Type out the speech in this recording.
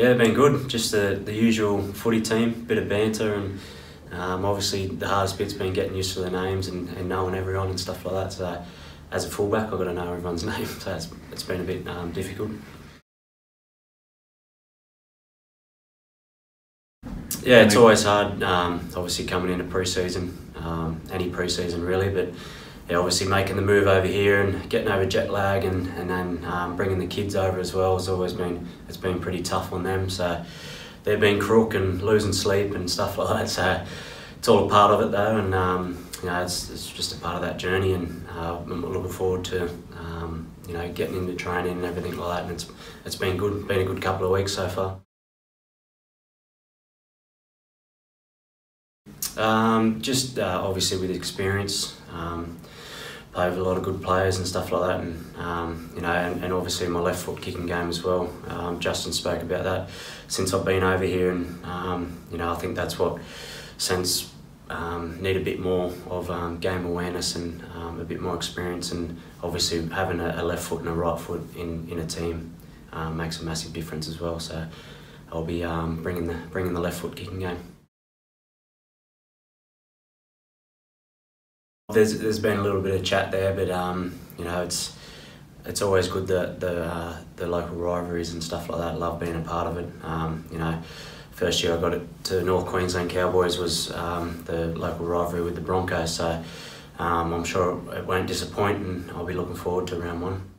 Yeah, been good. Just the, the usual footy team, bit of banter, and um, obviously the hardest bit's been getting used to their names and, and knowing everyone and stuff like that. So as a fullback, I've got to know everyone's name, so it's, it's been a bit um, difficult. Yeah, it's always hard. Um, obviously, coming into pre-season, um, any pre-season really, but yeah, obviously making the move over here and getting over jet lag and and then um, bringing the kids over as well has always been it's been pretty tough on them. So they've been crook and losing sleep and stuff like that. So it's all a part of it though, and um, you know it's, it's just a part of that journey, and uh, I'm looking forward to um, you know getting into training and everything like that. And it's it's been good, been a good couple of weeks so far. Um, just uh, obviously with experience, um, play with a lot of good players and stuff like that, and um, you know, and, and, obviously my left foot kicking game as well. Um, Justin spoke about that since I've been over here, and um, you know, I think that's what since um, need a bit more of game awareness and a bit more experience, and obviously having a, a, left foot and a right foot in in a team makes a massive difference as well. So I'll be bringing the bringing the left foot kicking game. There's, there's been a little bit of chat there, but um, you know it's it's always good that the uh, the local rivalries and stuff like that. I love being a part of it. Um, you know, first year I got it to North Queensland Cowboys was um, the local rivalry with the Broncos, so um, I'm sure it won't disappoint, and I'll be looking forward to round one.